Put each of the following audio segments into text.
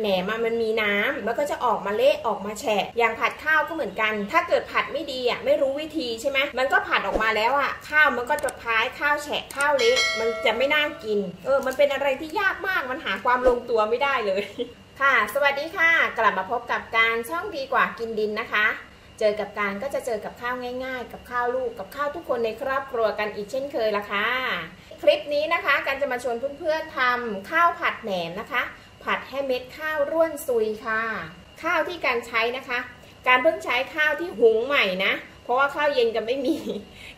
แหนมมันมีน้ำแล้วก็จะออกมาเละออกมาแฉะอย่างผัดข้าวก็เหมือนกัน ถ้าเกิดผัดไม่ดีอะไม่รู้วิธีใช่ไหมมันก็ผัดออกมาแล้วอะข้าวมันก็จะพายข้าวแฉะข้าวเละมันจะไม่น่ากิน เออ มันเป็นอะไรที่ยากมากมันหาความลงตัวไม่ได้เลย ค่ะ สวัสดีค่ะ กลับมาพบกับการช่องดีกว่ากินดินนะคะ เจอกับการก็จะเจอกับข้าวง่าย ๆ กับข้าวลูกกับข้าวทุกคนในครอบครัวกันอีกเช่นเคยละค่ะคลิปนี้นะคะการจะมาชวนเพื่อนๆทำข้าวผัดแหนมนะคะ ผัดให้เม็ดข้าวร่วนซุยค่ะ ข้าวที่การใช้นะคะ การเพิ่งใช้ข้าวที่หุงใหม่นะเพราะว่าข้าวเย็นกันไม่มี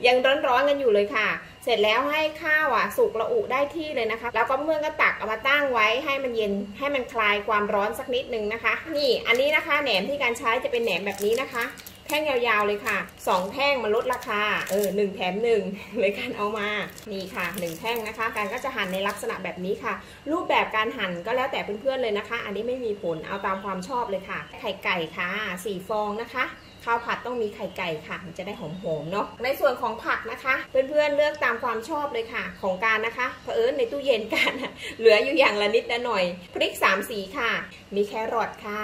ยังร้อนๆกันอยู่เลยค่ะ เสร็จแล้วให้ข้าวอะสุกระอุได้ที่เลยนะคะ แล้วก็เมื่อก็ตักเอามาตั้งไว้ให้มันเย็นให้มันคลายความร้อนสักนิดนึงนะคะ นี่อันนี้นะคะแหนมที่การใช้จะเป็นแหนมแบบนี้นะคะ แท่งยาวๆเลยค่ะ 2 แท่งมันลดราคา เออหนึ่งแถมหนึ่งเลยการเอามา นี่ค่ะ 1 แท่งนะคะ การก็จะหั่นในลักษณะแบบนี้ค่ะ รูปแบบการหั่นก็แล้วแต่เพื่อนๆเลยนะคะ อันนี้ไม่มีผล เอาตามความชอบเลยค่ะ ไข่ไก่ค่ะ 4 ฟองนะคะข้าวผัดต้องมีไข่ไก่ค่ะ มันจะได้หอมๆเนาะ ในส่วนของผักนะคะ เพื่อนๆเลือกตามความชอบเลยค่ะ ของการนะคะเผอิญในตู้เย็นกันเหลืออยู่อย่างละนิดละหน่อย พริก3สีค่ะ มีแครอทค่ะ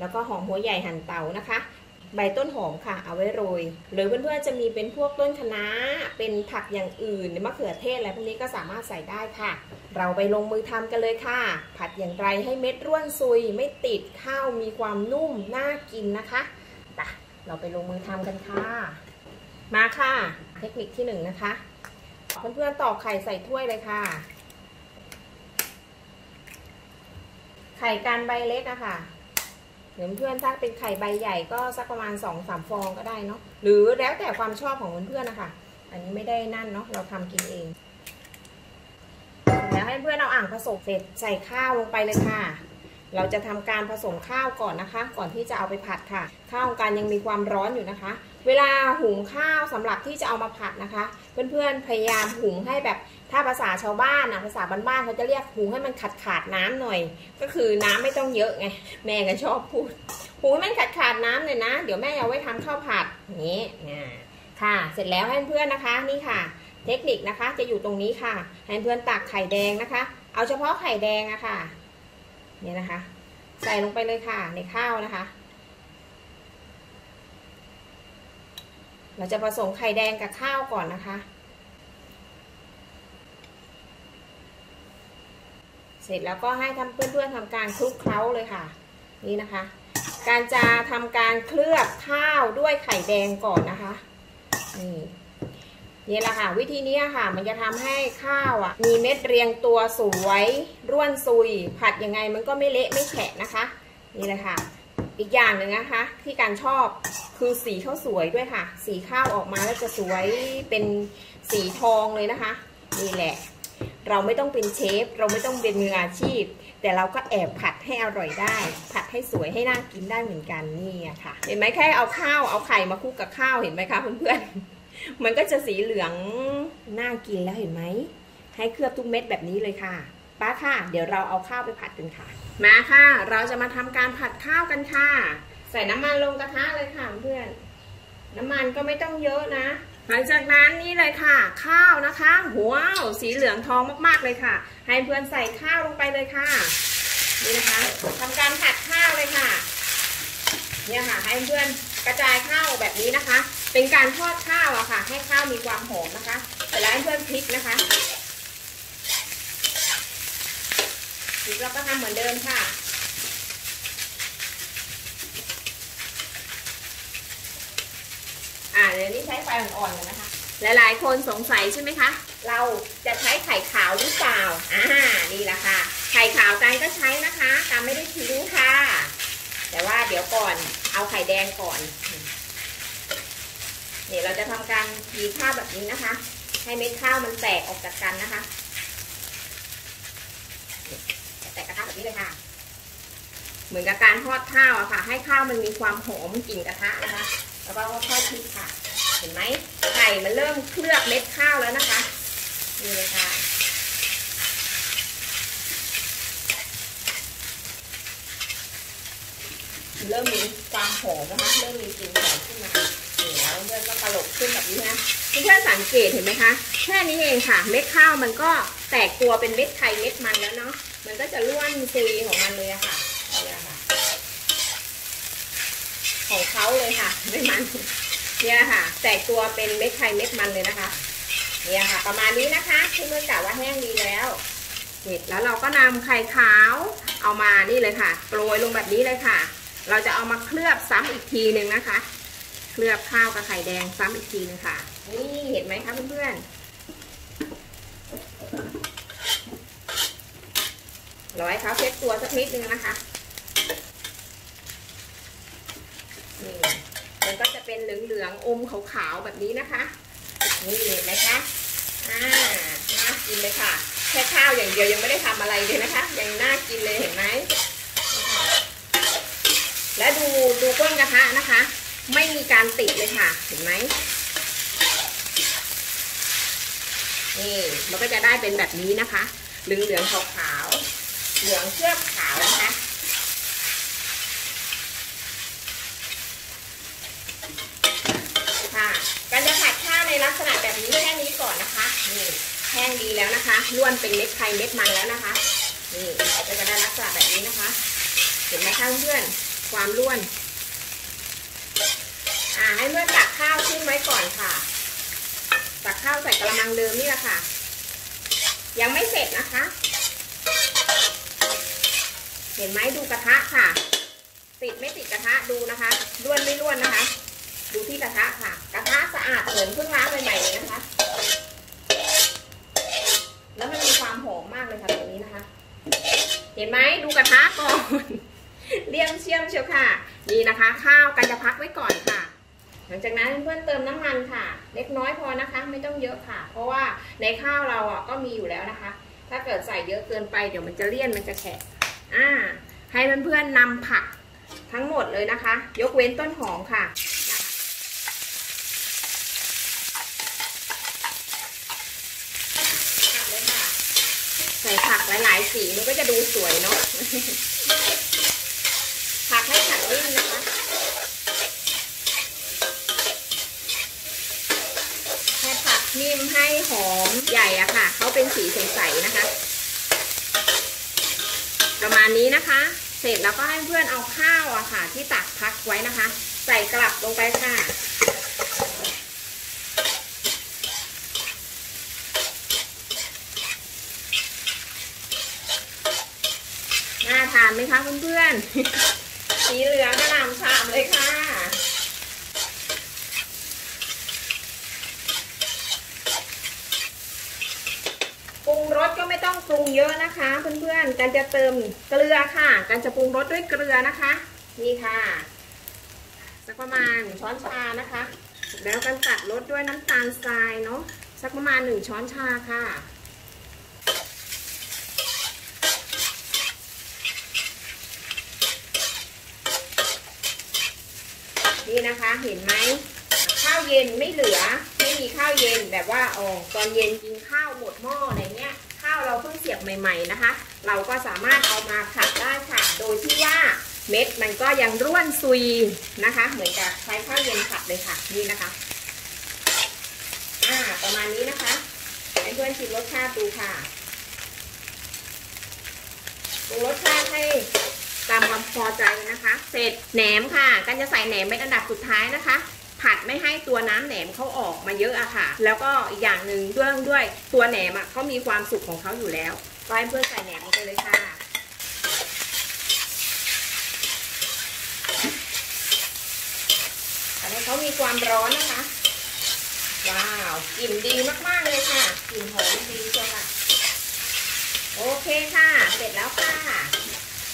แล้วก็หอมหัวใหญ่หั่นเตานะคะ ใบต้นหอมค่ะ เอาไว้โรย หรือเพื่อนๆจะมีเป็นพวกต้นคะน้า เป็นผักอย่างอื่นมะเขือเทศอะไรพวกนี้ก็สามารถใส่ได้ค่ะ เราไปลงมือทำกันเลยค่ะ ผัดอย่างไรให้เม็ดร่วนซุย ไม่ติดข้าวมีความนุ่มน่ากินนะคะไปเราไปลงมือทำกันค่ะ มาค่ะ เทคนิคที่หนึ่งนะคะเพื่อนๆตอกไข่ใส่ถ้วยเลยค่ะ ไข่การใบเล็กอะค่ะ หรือเพื่อนถ้าเป็นไข่ใบใหญ่ก็สักประมาณ2อสามฟองก็ได้เนาะหรือแล้วแต่ความชอบของเพื่อนๆนะคะอันนี้ไม่ได้นั่นเนาะเราทำกินเองแล้วให้เพื่อนเอาอ่างผสมเสร็จใส่ข้าวลงไปเลยค่ะ เราจะทำการผสมข้าวก่อนนะคะ ก่อนที่จะเอาไปผัดค่ะ ข้าวการยังมีความร้อนอยู่นะคะ เวลาหุงข้าวสำหรับที่จะเอามาผัดนะคะ เพื่อนๆพยายามหุงให้แบบถ้าภาษาชาวบ้านนะภาษาบ้านๆเขาจะเรียกหุงให้มันขาดขาดน้ำหน่อย ก็คือน้ำไม่ต้องเยอะไงแม่ก็ชอบพูดหุงให้มันขาดขาดน้ำเลยนะ เดี๋ยวแม่เอาไว้ทำข้าวผัดอย่างนี้ค่ะ เสร็จแล้วให้เพื่อนนะคะนี่ค่ะ เทคนิคนะคะจะอยู่ตรงนี้ค่ะให้เพื่อนตักไข่แดงนะคะ เอาเฉพาะไข่แดงอะค่ะเนี่ยนะคะ ใส่ลงไปเลยค่ะในข้าวนะคะ เราจะผสมไข่แดงกับข้าวก่อนนะคะ เสร็จแล้วก็ให้ทำเพื่อนๆทำการคลุกเคล้าเลยค่ะ นี่นะคะ การจะทำการเคลือบข้าวด้วยไข่แดงก่อนนะคะ นี่นี่แหละค่ะ วิธีนี้ค่ะ มันจะทำให้ข้าวอะ มีเม็ดเรียงตัวสวย ร่วนซุย ผัดยังไงมันก็ไม่เละไม่แฉะนะคะ นี่เลยค่ะ อีกอย่างหนึ่งนะคะ ที่การชอบ คือสีข้าวสวยด้วยค่ะ สีข้าวออกมาแล้วจะสวยเป็นสีทองเลยนะคะ นี่แหละ เราไม่ต้องเป็นเชฟ เราไม่ต้องเป็นมืออาชีพ แต่เราก็แอบผัดให้อร่อยได้ ผัดให้สวยให้น่ากินได้เหมือนกันนี่ค่ะ เห็นไหมแค่เอาข้าวเอาไข่มาคลุกกับข้าวเห็นไหมคะเพื่อนๆ มันก็จะสีเหลืองน่ากินแล้วเห็นไหม ให้เคลือบทุกเม็ดแบบนี้เลยค่ะป้าค่ะ เดี๋ยวเราเอาข้าวไปผัดกันค่ะ มาค่ะ เราจะมาทำการผัดข้าวกันค่ะ ใส่น้ำมันลงกระทะเลยค่ะเพื่อน น้ำมันก็ไม่ต้องเยอะนะ หลังจากนั้นนี่เลยค่ะ ข้าวนะคะว้าวสีเหลืองทองมากๆเลยค่ะ ให้เพื่อนใส่ข้าวลงไปเลยค่ะนี่นะคะทำการผัดข้าวเลยค่ะ เนี่ยค่ะ ให้เพื่อนกระจายข้าวแบบนี้นะคะ เป็นการทอดข้าวอะค่ะ ให้ข้าวมีความหอมนะคะเสร็จแล้วให้เพื่อนพลิกนะคะพลิกแล้วก็ทำเหมือนเดิมค่ะ อ่าเดี๋ยวนี้ใช้ไฟอ่อนๆเลยนะคะ หลายๆคนสงสัยใช่ไหมคะ เราจะใช้ไข่ขาวหรือเปล่า อ่า นี่แหละค่ะ ไข่ขาวการก็ใช้นะคะการไม่ได้ทิ้งค่ะ แต่ว่าเดี๋ยวก่อน เอาไข่แดงก่อน เนี่ยเราจะทำการยีข้าวแบบนี้นะคะ ให้เม็ดข้าวมันแตกออกจากกันนะคะ แตกกระทะแบบนี้เลยค่ะ เหมือนกับการทอดข้าวอะค่ะ ให้ข้าวมันมีความหอมกลิ่นกระทะนะคะ แล้วก็ค่อยๆพลิกค่ะ เห็นไหมไข่มันเริ่มเคลือบเม็ดข้าวแล้วนะคะนี่เลยค่ะเริ่มมีความหอมนะคะเริ่มมีกลิ่นหอมขึ้นมาแล้วเพื่อนก็ตลบขึ้นแบบนี้นะเพื่อนสังเกตเห็นไหมคะแค่นี้เองค่ะ เม็ดข้าวมันก็แตกตัวเป็นเม็ดไข่เม็ดมันแล้วเนาะมันก็จะร่วนซุยของมันเลยอะค่ะ ของเขาเลยค่ะไม่มันเนี่ยค่ะ แตกตัวเป็นเม็ดไข่เม็ดมันเลยนะคะ เนี่ยค่ะ ประมาณนี้นะคะที่เมื่อกะว่าแห้งดีแล้วเสร็จแล้วเราก็นำไข่ขาวเอามานี่เลยค่ะโปรยลงแบบนี้เลยค่ะ เราจะเอามาเคลือบซ้ำอีกทีหนึ่งนะคะ เคลือบข้าวกับไข่แดงซ้ำอีกทีหนึงค่ะ นี่เห็นไหมคะเพื่อนๆร้อยเขาเช็ดตัวสักนิดนึงนะคะ นี่มันก็จะเป็นเหลื องอมขาวๆแบบนี้นะคะ นี่เห็นไหมคะอ่าน่ากินเลยค่ะ แค่ข้าวอย่างเดียวยังไม่ได้ทำอะไรเลยนะคะ ยังน่ากินเลยเห็นไหมและดูดูก้นกระทะนะคะ ไม่มีการติดเลยค่ะ เห็นไหมนี่มันก็จะได้เป็นแบบนี้นะคะเหลืองเหลืองขาวๆเหลืองเคลือบขาวนะคะ ค่ะการจะผัดข้าว ในลักษณะแบบนี้แค่นี้ก่อนนะคะนี่แห้งดีแล้วนะคะล้วนเป็นเม็ดไข่เม็ดมันแล้วนะคะนี่ก็จะได้ลักษณะแบบนี้นะคะ เห็นไหมคะเพื่อนความล้วนอ่าให้เพื่อนตักข้าวขึ้นไว้ก่อนค่ะตักข้าวใส่กระมังเดิมนี่แหละค่ะ ยังไม่เสร็จนะคะ เห็นไหมดูกระทะค่ะ ติดไม่ติดกระทะดูนะคะล้วนไม่ล้วนนะคะ ดูที่กระทะค่ะ กระทะสะอาดเหมือนเพิ่งล้างใหม่ๆเลยนะคะ แล้วมันมีความหอมมากเลยค่ะตรงนี้นะคะ เห็นไหมดูกระทะก่อนเลี่ยมเชี่ยมเชียวค่ะ นี่นะคะ ข้าวกันจะพักไว้ก่อนค่ะ หลังจากนั้นเพื่อนเติมน้ำมันค่ะ เล็กน้อยพอนะคะ ไม่ต้องเยอะค่ะ เพราะว่าในข้าวเราอะก็มีอยู่แล้วนะคะ ถ้าเกิดใส่เยอะเกินไปเดี๋ยวมันจะเลี่ยนมันจะแฉะอ่าให้เพื่อนๆนำผักทั้งหมดเลยนะคะ ยกเว้นต้นหอมค่ะ ผักเลยค่ะ ใส่ผักหลายๆสีมันก็จะดูสวยเนาะผักให้ผักนิ่มนะคะให้ผักนิ่มให้หอมใหญ่อะค่ะเขาเป็นสีใสๆนะคะ ประมาณนี้นะคะ เสร็จแล้วก็ให้เพื่อนเอาข้าวอะค่ะ ที่ตักพักไว้นะคะ ใส่กลับลงไปค่ะ น่าทาน ไหมคะเพื่อนๆ สีเหลืองกระหล่ำฉ่ำเลยค่ะ ปรุงรสก็ไม่ต้องปรุงเยอะนะคะ เพื่อนๆ กันจะเติมเกลือค่ะ กันจะปรุงรสด้วยเกลือนะคะ นี่ค่ะ สักประมาณช้อนชานะคะ แล้วกันตัดรสด้วยน้ำตาลทรายเนาะ สักประมาณหนึ่งช้อนชาค่ะ นี่นะคะเห็นไหมข้าวเย็นไม่เหลือไม่มีข้าวเย็นแบบว่าอ๋อตอนเย็นกินข้าวหมดหม้ออะไรเงี้ย ข้าวเราเพิ่งเสียบใหม่ ๆนะคะ เราก็สามารถเอามาผัดได้ค่ะโดยที่ว่าเม็ดมันก็ยังร่วนซุยนะคะ เหมือนกับใช้ข้าวเย็นผัดเลยค่ะนี่นะคะอ่าประมาณนี้นะคะให้เพื่อนชิมรสชาติดูค่ะปรุงรสชาติให้ ตามความพอใจนะคะ เสร็จแหนมค่ะ กันจะใส่แหนมเป็นอันดับสุดท้ายนะคะ ผัดไม่ให้ตัวน้ำแหนมเขาออกมาเยอะอะค่ะ แล้วก็อีกอย่างหนึ่งเรื่องด้วยตัวแหนมอะเขามีความสุกของเขาอยู่แล้วก็ให้เพื่อนใส่แหนมลงไปเลยค่ะอันนี้เขามีความร้อนนะคะ ว้าวกลิ่นดีมากๆเลยค่ะกลิ่นหอมดีเชียวค่ะ โอเคค่ะ เสร็จแล้วค่ะ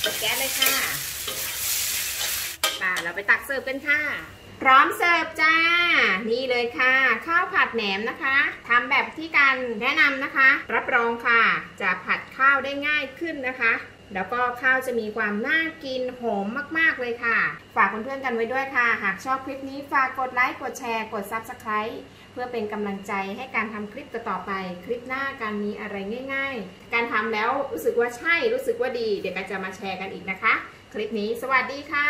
ปิดแก๊สเลยค่ะป่าเราไปตักเสิร์ฟกันค่ะ พร้อมเสิร์ฟจ้า นี่เลยค่ะ ข้าวผัดแหนมนะคะทำแบบที่การแนะนำนะคะ รับรองค่ะ จะผัดข้าวได้ง่ายขึ้นนะคะ แล้วก็ข้าวจะมีความน่ากินหอมมากๆเลยค่ะ ฝากเพื่อนๆกันไว้ด้วยค่ะ หากชอบคลิปนี้ฝากกดไลค์กดแชร์กด Subscribe พื่อเป็นกำลังใจให้การทำคลิปต่อไป คลิปหน้าการมีอะไรง่าย ๆ การทำแล้วรู้สึกว่าใช่รู้สึกว่าดี เดี๋ยวกันจะมาแชร์กันอีกนะคะ คลิปนี้สวัสดีค่ะ